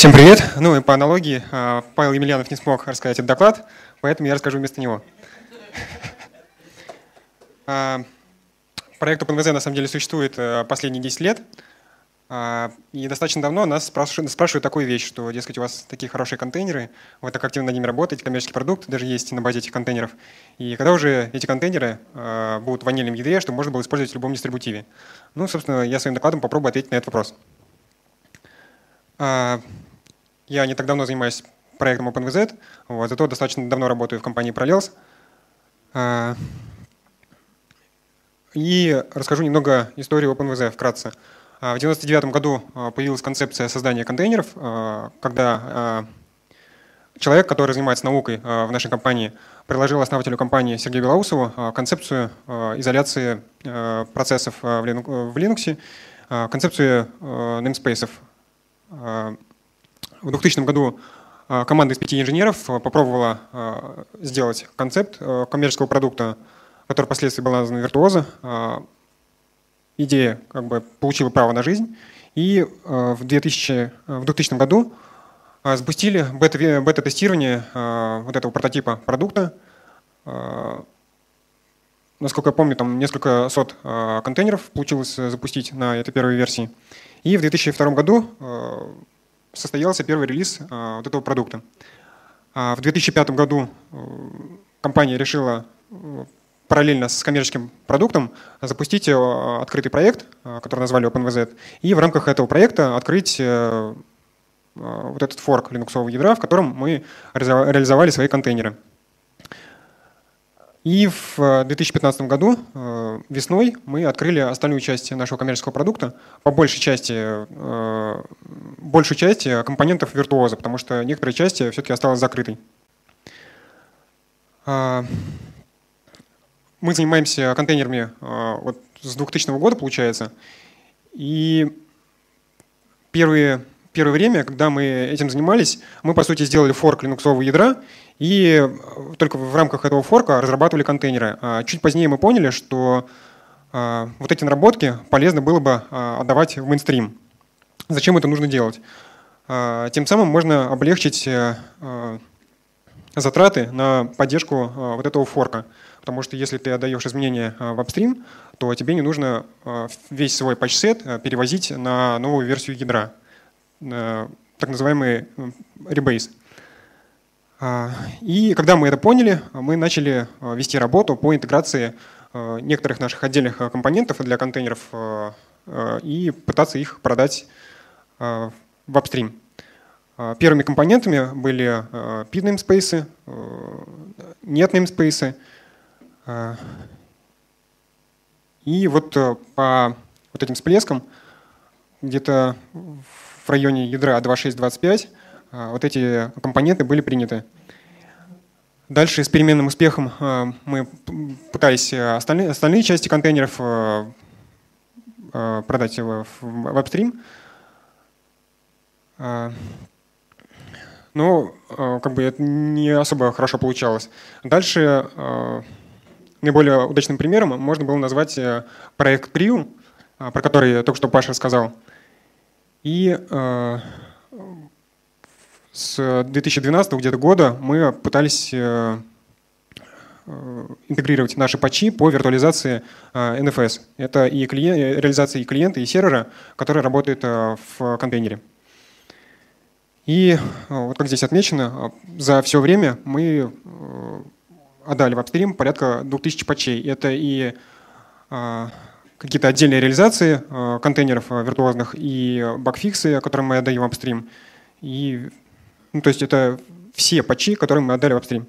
Всем привет. Ну и по аналогии, а, Павел Емельянов не смог рассказать этот доклад, поэтому я расскажу вместо него. А, проект OpenVZ на самом деле существует э, последние 10 лет. А, и достаточно давно нас спрашивают, такую вещь, что, дескать, у вас такие хорошие контейнеры, вы так активно над ними работаете, коммерческий продукт даже есть на базе этих контейнеров. И когда уже эти контейнеры будут в ванильном ядре, чтобы можно было использовать в любом дистрибутиве? Ну, собственно, я своим докладом попробую ответить на этот вопрос. Я не так давно занимаюсь проектом OpenVZ, вот, зато достаточно давно работаю в компании Parallels. А, и расскажу немного историю OpenVZ вкратце. А, в 1999 году а, появилась концепция создания контейнеров, когда человек, который занимается наукой в нашей компании, предложил основателю компании Сергею Белоусову концепцию изоляции процессов в Linux, концепцию namespace в 2000 году а, команда из пяти инженеров а, попробовала а, сделать концепт коммерческого продукта, который впоследствии был назван «Виртуоза». Идея как бы получила право на жизнь. И в 2000, в 2000 году запустили бета-тестирование вот этого прототипа продукта. Насколько я помню, там несколько сот контейнеров получилось запустить на этой первой версии. И в 2002 году состоялся первый релиз а, вот этого продукта. А, в 2005 году э, компания решила э, параллельно с коммерческим продуктом запустить э, открытый проект, который назвали OpenVZ, и в рамках этого проекта открыть вот этот форк линуксового ядра, в котором мы реализовали свои контейнеры. И в 2015 году весной мы открыли остальную часть нашего коммерческого продукта, по большей части большую часть э, компонентов виртуоза, потому что некоторые части все-таки осталась закрытой. А, мы занимаемся контейнерами вот с 2000 года, получается. И первые, первое время, когда мы этим занимались, мы, по сути, сделали форк линуксового ядра, и только в рамках этого форка разрабатывали контейнеры. А чуть позднее мы поняли, что вот эти наработки полезно было бы отдавать в мейнстрим. Зачем это нужно делать? А, тем самым можно облегчить э, э, затраты на поддержку э, вот этого форка. Потому что если ты отдаешь изменения в апстрим, то тебе не нужно весь свой патч-сет перевозить на новую версию ядра, так называемый rebase. А, и когда мы это поняли, мы начали вести работу по интеграции некоторых наших отдельных компонентов для контейнеров и пытаться их продать в апстрим. Первыми компонентами были PID namespace, нет namespace. И вот по вот этим всплескам, где-то в районе ядра 2.6.25, вот эти компоненты были приняты. Дальше с переменным успехом мы пытались остальные, остальные части контейнеров продать в, в апстрим. А, но а, как бы это не особо хорошо получалось. Дальше а, наиболее удачным примером можно было назвать э, проект Priu, про который только что Паша рассказал. И с 2012 где-то года мы пытались э, э, интегрировать наши патчи по виртуализации NFS. Это и клиент, реализация и клиента, и сервера, который работает в контейнере. И э, вот как здесь отмечено, э, за все время мы э, отдали в апстрим порядка 2000 патчей. Это и какие-то отдельные реализации контейнеров виртуозных и багфиксы, которые мы отдаем в апстрим. И, ну, то есть это все патчи, которые мы отдали в апстрим.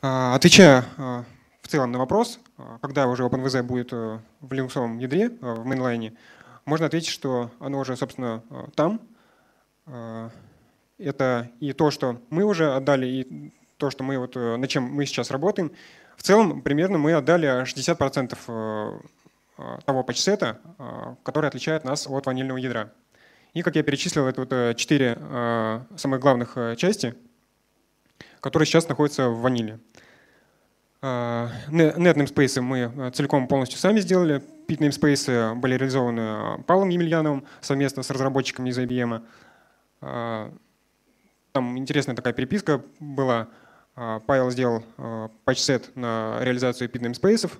Отвечая в целом на вопрос, когда уже OpenVZ будет в Linux ядре, в мейнлайне, можно ответить, что оно уже, собственно, там – а, это и то, что мы уже отдали, и то, что мы вот, э, над чем мы сейчас работаем. В целом, примерно мы отдали 60% э, э, того патчсета, который отличает нас от ванильного ядра. И, как я перечислил, это вот четыре самых главных части, которые сейчас находятся в ваниле. Net namespace мы целиком полностью сами сделали. Pit namespace были реализованы Павлом Емельяновым совместно с разработчиками из IBM. Там интересная такая переписка была. Павел сделал патч-сет на реализацию EPID namespace.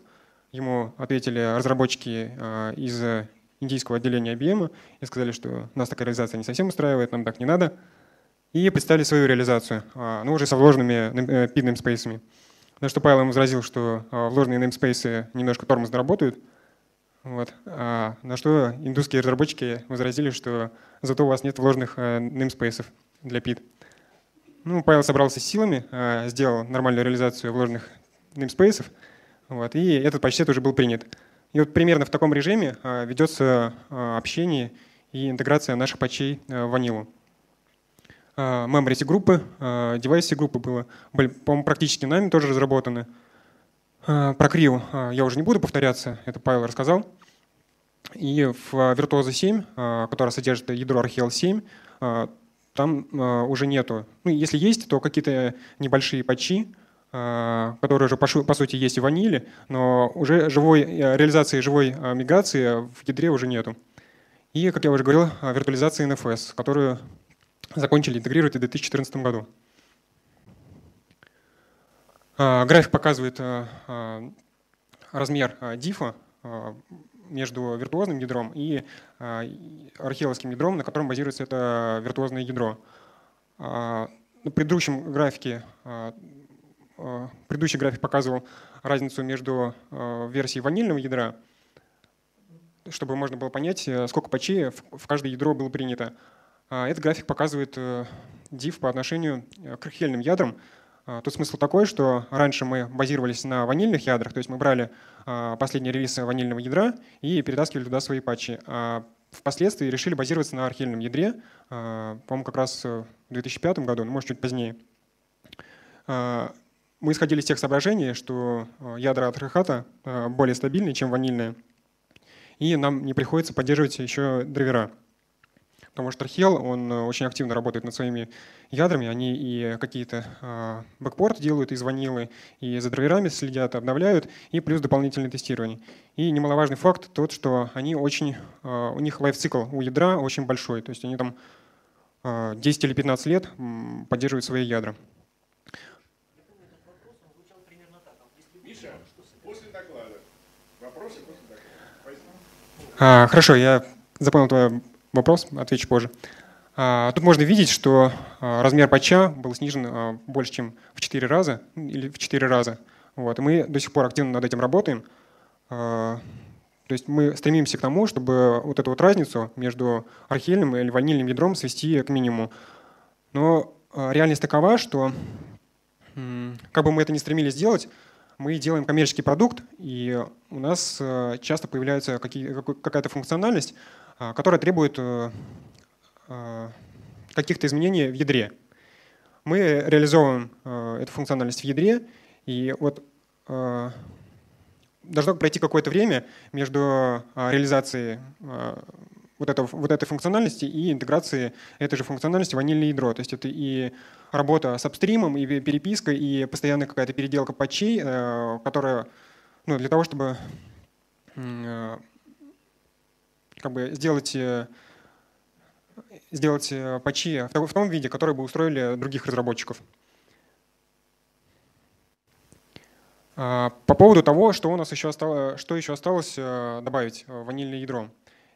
Ему ответили разработчики из индийского отделения IBM и сказали, что нас такая реализация не совсем устраивает, нам так не надо. И представили свою реализацию, ну уже со вложенными PID namespace. На что Павел ему возразил, что вложенные namespace немножко тормозно работают, вот. А на что индусские разработчики возразили, что зато у вас нет вложенных э, namespace для PID. Ну, Павел собрался с силами, э, сделал нормальную реализацию вложенных namespace, вот, и этот патч уже был принят. И вот примерно в таком режиме э, ведется общение и интеграция наших патчей в ванилу. Memory группы, девайсы группы было, были, по-моему, практически нами тоже разработаны. Про Криву э, я уже не буду повторяться, это Павел рассказал. И в Virtuoso 7, э, которая содержит ядро Archel 7, там уже нету. Ну, если есть, то какие-то небольшие патчи, которые уже по, сути есть в ваниле, но уже живой, реализации живой миграции в ядре уже нету. И, как я уже говорил, виртуализация NFS, которую закончили интегрировать в 2014 году. График показывает размер дифа между виртуозным ядром и археовским ядром, на котором базируется это виртуозное ядро. На предыдущем графике предыдущий график показывал разницу между версией ванильного ядра, чтобы можно было понять, сколько патчей в каждое ядро было принято. Этот график показывает diff по отношению к архельным ядрам, а, тут смысл такой, что раньше мы базировались на ванильных ядрах, то есть мы брали а, последний релиз ванильного ядра и перетаскивали туда свои патчи. А впоследствии решили базироваться на архельном ядре, а, по-моему, как раз в 2005 году, ну, может, чуть позднее. Мы исходили из тех соображений, что ядра от Red Hat более стабильные, чем ванильные, и нам не приходится поддерживать еще драйвера. Потому что Архел, он э, очень активно работает над своими ядрами, они и какие-то э, бэкпорты делают из ванилы, и за драйверами следят, обновляют, и плюс дополнительное тестирование. И немаловажный факт тот, что они очень, э, у них лайфцикл у ядра очень большой, то есть они там 10 или 15 лет поддерживают свои ядра. А, хорошо, я запомнил твой вопрос, отвечу позже. А, тут можно видеть, что а, размер патча был снижен а, больше, чем в 4 раза, или в 4 раза. Вот. И мы до сих пор активно над этим работаем. То есть мы стремимся к тому, чтобы вот эту вот разницу между архельным или ванильным ядром свести к минимуму. Но реальность такова, что как бы мы это ни стремились сделать, мы делаем коммерческий продукт, и у нас часто появляется какая-то функциональность, а, которая требует э, э, каких-то изменений в ядре. Мы реализовываем э, эту функциональность в ядре, и вот должно пройти какое-то время между реализацией вот, этого, вот этой функциональности и интеграцией этой же функциональности в ванильное ядро. То есть это и работа с апстримом, и переписка, и постоянная какая-то переделка патчей, которая ну, для того, чтобы как бы сделать, э, сделать э, патчи в том виде, который бы устроили других разработчиков. А, по поводу того, что у нас еще осталось, что еще осталось э, добавить в ванильное ядро.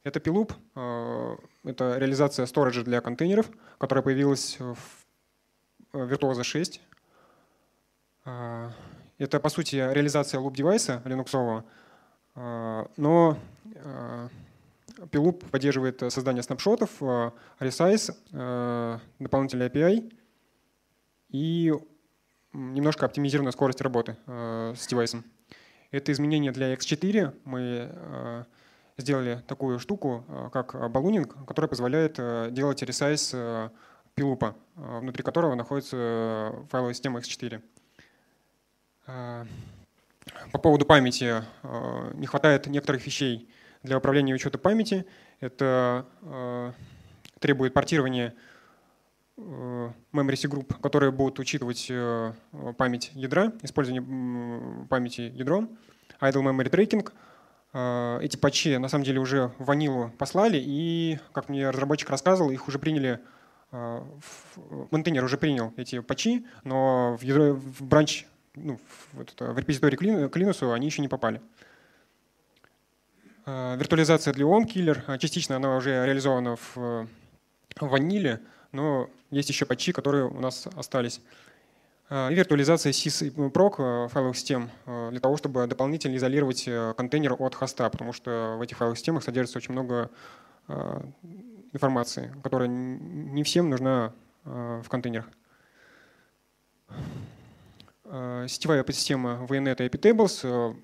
Это Piloop, это реализация сториджа для контейнеров, которая появилась в Virtuoso 6. А, это, по сути, реализация loop-девайса Linux, но Piloop поддерживает э, создание снапшотов, э, resize, э, дополнительный API и немножко оптимизированная скорость работы с девайсом. Это изменение для X4. Мы сделали такую штуку, как баллонинг, которая позволяет делать resize пилупа, внутри которого находится файловая система X4. По поводу памяти не хватает некоторых вещей для управления учета памяти. Это э, требует портирования э, memory групп, которые будут учитывать э, память ядра, использование памяти ядром, idle memory tracking. Э, эти патчи на самом деле уже ванилу послали, и, как мне разработчик рассказывал, их уже приняли Контейнер уже принял эти патчи, но в, ядро, в бранч, ну, в, это, в репозиторий к Linux они еще не попали. Виртуализация для OM Killer. Частично она уже реализована в ваниле, но есть еще патчи, которые у нас остались. И виртуализация sysproc файловых систем для того, чтобы дополнительно изолировать контейнер от хоста, потому что в этих файловых системах содержится очень много информации, которая не всем нужна в контейнерах. Сетевая подсистема VNet и Epitables.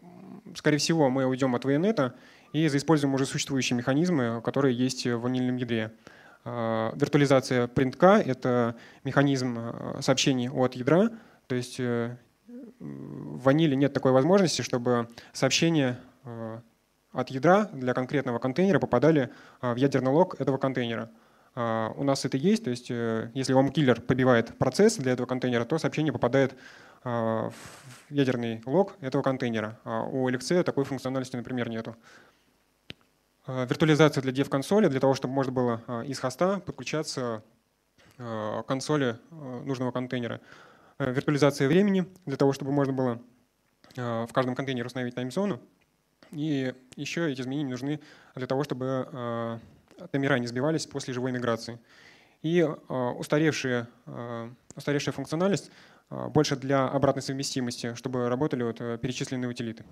Скорее всего, мы уйдем от VNet и заиспользуем уже существующие механизмы, которые есть в ванильном ядре. Виртуализация принтка — это механизм сообщений от ядра, то есть э, в ваниле нет такой возможности, чтобы сообщения от ядра для конкретного контейнера попадали в ядерный лог этого контейнера. У нас это есть, то есть э, если OMKiller побивает процесс для этого контейнера, то сообщение попадает в ядерный лог этого контейнера. А у LXC такой функциональности, например, нету. Виртуализация для dev-консоли, для того, чтобы можно было из хоста подключаться к консоли нужного контейнера. Виртуализация времени, для того, чтобы можно было в каждом контейнере установить таймзону. И еще эти изменения нужны для того, чтобы таймера не сбивались после живой миграции. И устаревшая, устаревшая функциональность больше для обратной совместимости, чтобы работали вот перечисленные утилиты.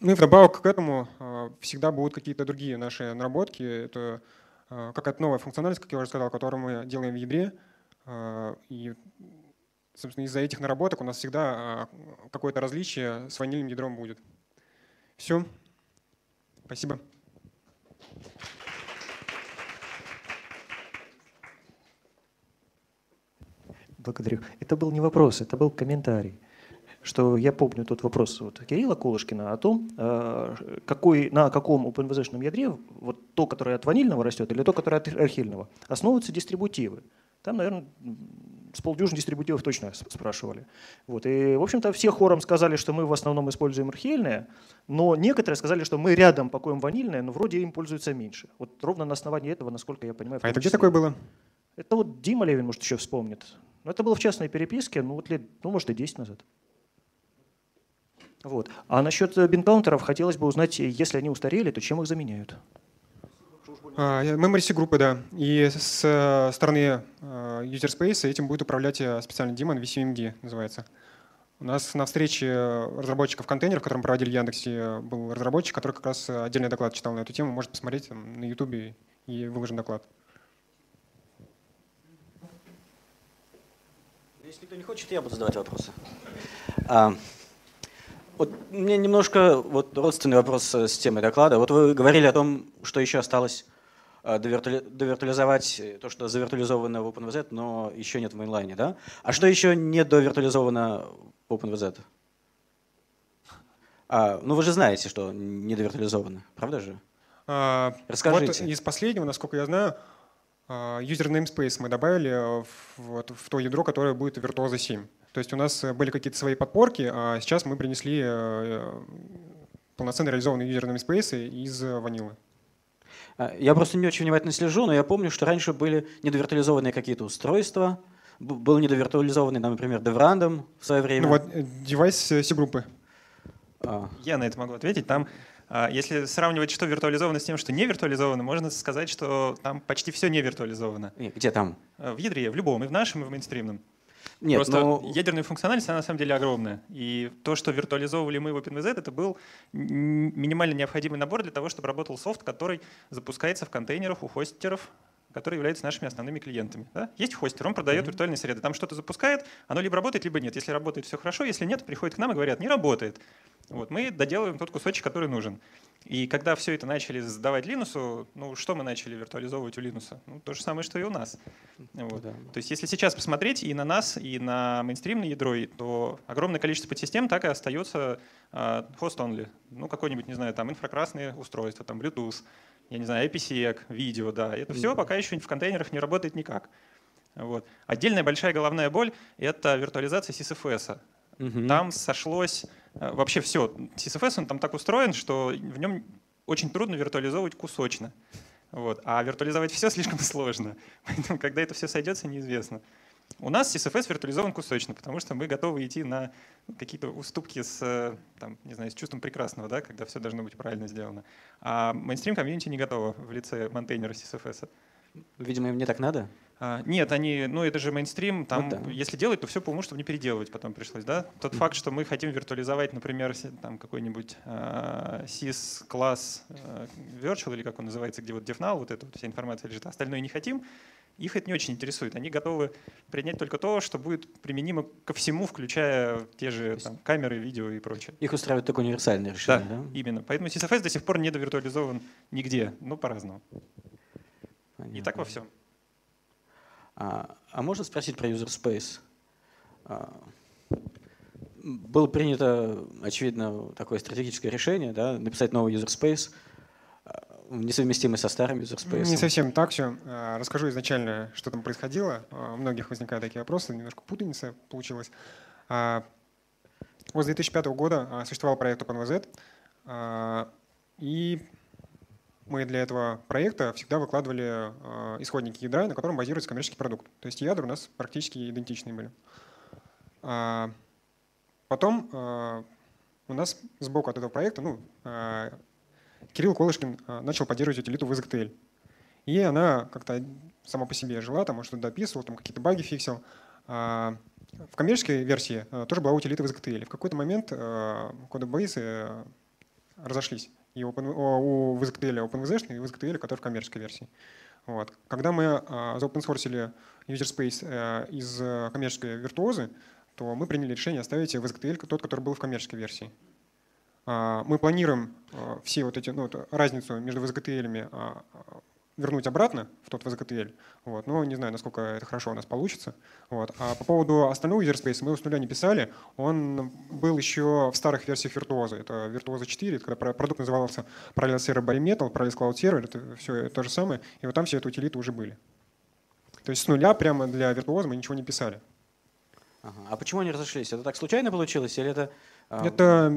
Ну и вдобавок к этому всегда будут какие-то другие наши наработки. Это какая-то новая функциональность, как я уже сказал, которую мы делаем в ядре. И собственно, из-за этих наработок у нас всегда а, какое-то различие с ванильным ядром будет. Все. Спасибо. Благодарю. Это был не вопрос, это был комментарий. Что я помню тот вопрос вот Кирилла Колышкина о том, а, какой, на каком OpenVZ ядре, вот то, которое от ванильного растет, или то, которое от архильного, основываются дистрибутивы. Там, наверное, с полдюжины дистрибутивов точно спрашивали. Вот. И, в общем-то, все хором сказали, что мы в основном используем архиельное, но некоторые сказали, что мы рядом пакуем ванильное, но вроде им пользуются меньше. Вот ровно на основании этого, насколько я понимаю. А это где такое было? Это вот Дима Левин, может, еще вспомнит. Но это было в частной переписке, ну, вот лет, ну, может, и 10 назад. Вот. А насчет бинкаунтеров хотелось бы узнать, если они устарели, то чем их заменяют? А, memory группы, да. И с э, стороны э, user space этим будет управлять э, специальный демон VCMD называется. У нас на встрече разработчиков контейнеров, которым проводили Яндексе, был разработчик, который как раз отдельный доклад читал на эту тему. Можете посмотреть на YouTube и выложен доклад. Если кто не хочет, я буду задавать вопросы. Вот мне немножко вот родственный вопрос с темой доклада. Вот вы говорили о том, что еще осталось Э, довиртуализовать то, что завиртуализовано в OpenVZ, но еще нет в мейнлайне, да? А что еще не довиртуализовано в OpenVZ? А, ну вы же знаете, что не довиртуализовано, правда же? А, Расскажите. Вот из последнего, насколько я знаю, а, user namespace мы добавили в, вот, в то ядро, которое будет Virtuoso 7. То есть у нас были какие-то свои подпорки, а сейчас мы принесли э, полноценно реализованные user namespace из ванилы. А, я просто не очень внимательно слежу, но я помню, что раньше были недовиртуализованные какие-то устройства, был недовиртуализованный, например, DevRandom в свое время. Ну вот, э, девайс C-группы. А. Я на это могу ответить. Там, а, если сравнивать, что виртуализовано с тем, что не виртуализовано, можно сказать, что там почти все не виртуализовано. Где там? В ядре, в любом, и в нашем, и в мейнстримном. Нет, Просто но... ядерная функциональность, она на самом деле огромная. И то, что виртуализовывали мы в OpenVZ, это был минимально необходимый набор для того, чтобы работал софт, который запускается в контейнерах у хостеров, которые являются нашими основными клиентами. Да? Есть хостер, он продает mm-hmm. виртуальные среды. Там что-то запускает, оно либо работает, либо нет. Если работает, все хорошо. Если нет, приходят к нам и говорят, не работает. Вот, мы доделываем тот кусочек, который нужен. И когда все это начали сдавать Linux, ну что мы начали виртуализовывать у Linux? Ну, то же самое, что и у нас. Вот. Да. То есть если сейчас посмотреть и на нас, и на мейнстримное ядро, то огромное количество подсистем так и остается host-only. Ну, какой-нибудь, не знаю, там инфракрасные устройства, там Bluetooth, я не знаю, IPsec, видео, да. Это все пока еще в контейнерах не работает никак. Вот. Отдельная большая головная боль — это виртуализация CSFS. Угу. Там сошлось э, вообще все. CSFS он там так устроен, что в нем очень трудно виртуализовывать кусочно. Вот. А виртуализовать все слишком сложно. Поэтому когда это все сойдется, неизвестно. У нас CSFS виртуализован кусочно, потому что мы готовы идти на какие-то уступки с, там, не знаю, с чувством прекрасного, да, когда все должно быть правильно сделано. А мейнстрим комьюнити не готово в лице монтейнера CSFS. Видимо, им не так надо? А, нет, они, ну это же мейнстрим, там, вот да. если делать, то все по уму, чтобы не переделывать потом пришлось, да? Тот факт, что мы хотим виртуализовать, например, там какой-нибудь uh, sys-класс uh, virtual, или как он называется, где вот DevNow, вот эта вот вся информация лежит, а остальное не хотим, их это не очень интересует. Они готовы принять только то, что будет применимо ко всему, включая те же там, камеры, видео и прочее. Их устраивает такое универсальное решение, да? да? именно. Поэтому CSFS до сих пор не довиртуализован нигде, ну по-разному. И так во всем. А, а можно спросить про user space? А, было принято, очевидно, такое стратегическое решение, да, написать новый user space, а, несовместимый со старым user space. Не совсем так все. А, расскажу изначально, что там происходило. А, у многих возникают такие вопросы, немножко путаница получилась. После 2005 года существовал проект OpenVZ, и мы для этого проекта всегда выкладывали э, исходники ядра, на котором базируется коммерческий продукт. То есть ядра у нас практически идентичные были. А потом э, у нас сбоку от этого проекта ну, э, Кирилл Колышкин начал поддерживать утилиту в WizXTL. И она как-то сама по себе жила, там, что-то дописывал, там какие-то баги фиксил. А в коммерческой версии тоже была утилита в WizXTL. В какой-то момент кодобейсы разошлись и open, у WSGTL OpenVZ и WSGTL, который в коммерческой версии. Вот. Когда мы uh, заопенсорсили user space uh, из коммерческой виртуозы, то мы приняли решение оставить WSGTL тот, который был в коммерческой версии. Uh, мы планируем все вот эти, ну, разницу между WSGTL вернуть обратно в тот VZGTL. Вот. Но не знаю, насколько это хорошо у нас получится. Вот. А по поводу остального user space мы его с нуля не писали. Он был еще в старых версиях Virtuoso. Это Virtuoso 4, когда продукт назывался Parallels Server by Metal, Parallels Cloud Server, это все то же самое. И вот там все эти утилиты уже были. То есть с нуля прямо для Virtuoso мы ничего не писали. Ага. А почему они разошлись? Это так случайно получилось или это... Это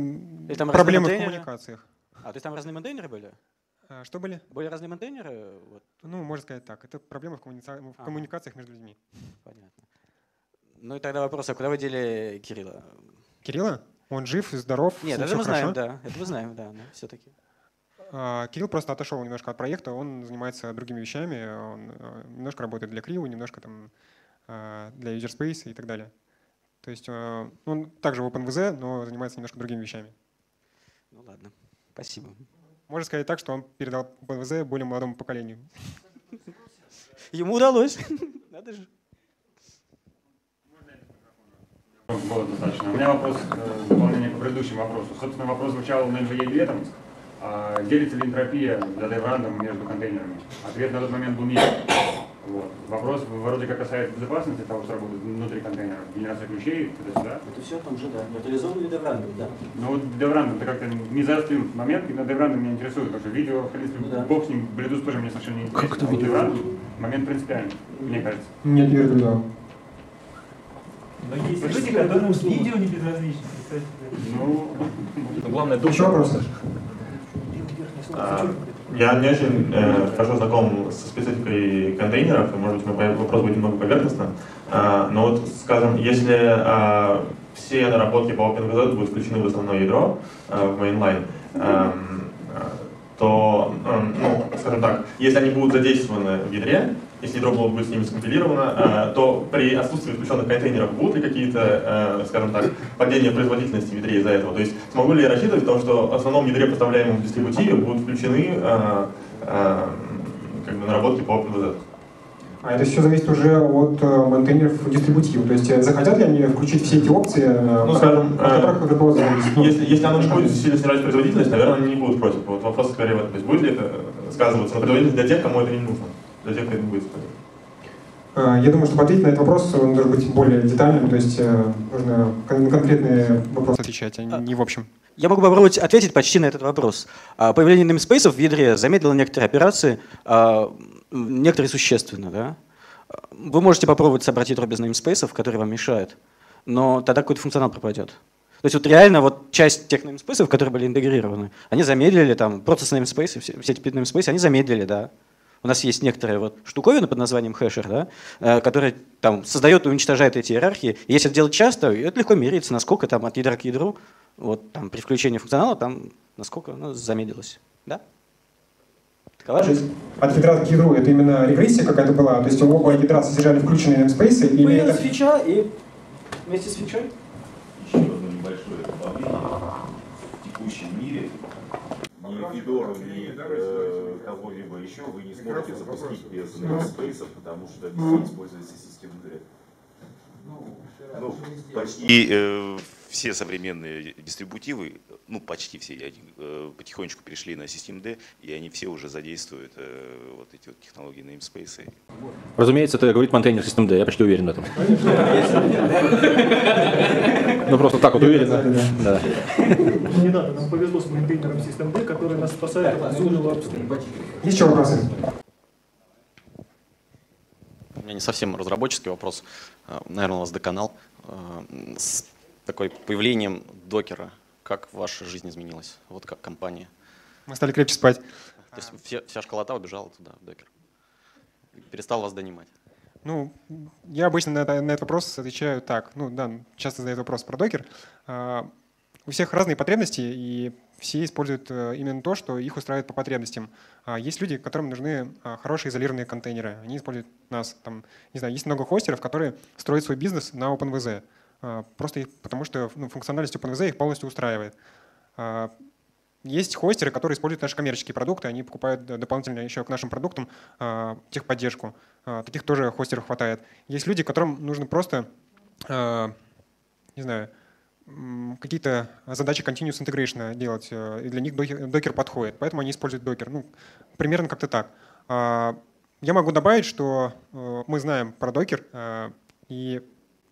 или там проблемы в коммуникациях. А, то есть там разные модейнеры были? А, что были? Были разные монтейнеры? Вот. Ну, можно сказать так. Это проблема в, коммуни... в а. коммуникациях между людьми. Понятно. Ну и тогда вопрос, а куда вы дели Кирилла? Кирилла? Он жив здоров. Нет, это мы знаем, да. Это мы знаем, да, но все-таки. А, Кирилл просто отошел немножко от проекта, он занимается другими вещами, он а, немножко работает для Крио, немножко там для User Space и так далее. То есть он также в OpenVZ, но занимается немножко другими вещами. Ну ладно, спасибо. Можно сказать так, что он передал ПВЗ более молодому поколению. Ему удалось. Надо же. Было достаточно. У меня вопрос э, дополнение к предыдущему вопросу. Собственно, вопрос звучал на NVE летом. А делится ли энтропия для DevRandom между контейнерами? Ответ на тот момент был нет. Вот. Вопрос вроде как касается безопасности того, что работает внутри контейнеров, генерация ключей, туда-сюда. Это все там же, да. Виртуализованный DevRandom, да. Ну вот DevRandom это как-то не заострил момент, и на DevRandom меня интересует, потому что видео, в принципе, ну, да. бог с ним, Bluetooth тоже мне совершенно не интересен. Как это а видео? DevRandom момент принципиальный, мне кажется. Нет, не да. Но есть люди, которым видео не безразлично. Ну, главное, Еще вопрос? Я не очень э, хорошо знаком со спецификой контейнеров, и, может быть, мой вопрос будет немного поверхностно. Э, но вот, скажем, если э, все наработки по OpenVZ будут включены в основное ядро, э, в mainline, э, то, э, ну, скажем так, если они будут задействованы в ядре, если ядро будет с ними скомпилировано, э, то при отсутствии включенных контейнеров будут ли какие-то, э, скажем так, падения производительности ядре из-за этого? То есть смогу ли я рассчитывать то, что в основном ядре, поставляемом в дистрибутиве, будут включены э, как бы, наработки по OpenVZ? А это все зависит уже от монтейнеров дистрибутива. То есть захотят ли они включить все эти опции, ну, скажем, от которых э, если, если оно не будет сильно снижать производительность, наверное, они не будут против. Вот вопрос скорее в этом. То есть будет ли это сказываться на производительности для тех, кому это не нужно? Для тех, кто не будет спорить? А, я думаю, чтобы ответить на этот вопрос, он должен быть более детальным, то есть э, нужно на конкретные вопросы отвечать, а не в общем. Я могу попробовать ответить почти на этот вопрос. А, появление namespace в ядре замедлило некоторые операции, некоторые существенно. Да? Вы можете попробовать собрать ядро без namespace, которые вам мешают, но тогда какой-то функционал пропадет. То есть вот реально вот часть тех namespace, которые были интегрированы, они замедлили там, процесс namespace, все, все эти namespace, они замедлили, да. У нас есть некоторая вот штуковина под названием хэшер, да, э, которая там создает и уничтожает эти иерархии. И если это делать часто, это легко меряется, насколько там от ядра к ядру, вот там при включении функционала, там насколько оно замедлилось. Да? Такова жизнь. От ядра к ядру это именно регрессия какая-то была? То есть оба ядра содержали включенные namespace? Или Появилась это... фича, и вместе с фичой? Еще одно небольшое добавление. В текущем мире ни Фидору, ни э, кого-либо еще вы не сможете запустить без namespace, потому что все используется система D. Ну, почти. И э, все современные дистрибутивы, ну почти все, они э, потихонечку перешли на D, и они все уже задействуют э, вот эти вот технологии namespace. Разумеется, это говорит контейнер D, я почти уверен в этом. Ну просто так вот уверенно. Да. Недавно нам повезло с контейнером D, который нас спасает от зоны Есть еще вопросы? У меня не совсем разработческий вопрос. А, наверное, у вас доканал. С такой появлением докера, как ваша жизнь изменилась? Вот как компания. Мы стали крепче спать. То есть вся, вся школота убежала туда, в докер. Перестал вас донимать. Ну, я обычно на, на этот вопрос отвечаю так. Ну да, часто задают вопрос про докер. А, у всех разные потребности, и все используют э, именно то, что их устраивает по потребностям. А есть люди, которым нужны а, хорошие изолированные контейнеры. Они используют нас. Там, не знаю, есть много хостеров, которые строят свой бизнес на OpenVZ. А, просто потому, что ну, функциональность OpenVZ их полностью устраивает. Есть хостеры, которые используют наши коммерческие продукты, они покупают дополнительно еще к нашим продуктам техподдержку. Таких тоже хостеров хватает. Есть люди, которым нужно просто, не знаю, какие-то задачи continuous integration делать, э, и для них докер подходит, поэтому они используют докер. Ну, примерно как-то так. А, я могу добавить, что э, мы знаем про докер, э, и,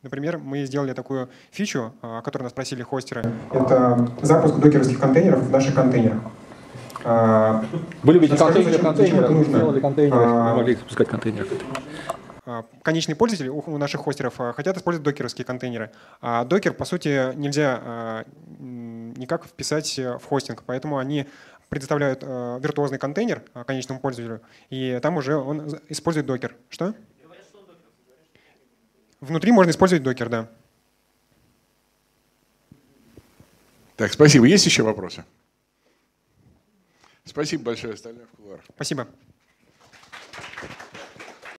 например, мы сделали такую фичу, о которой нас просили хостеры. Это запуск докеровских контейнеров в наших контейнерах. А, Вы любите контейнеры в контейнерах, сделали контейнеры, а, могли запускать контейнеры. А, конечные пользователи у наших хостеров а, хотят использовать докеровские контейнеры. А докер, по сути, нельзя а, никак вписать в хостинг, поэтому они предоставляют виртуозный контейнер конечному пользователю, и там уже он использует докер. Что? Внутри можно использовать докер, да. Так, спасибо. Есть еще вопросы? Спасибо большое, остальное в кулуарах. Спасибо.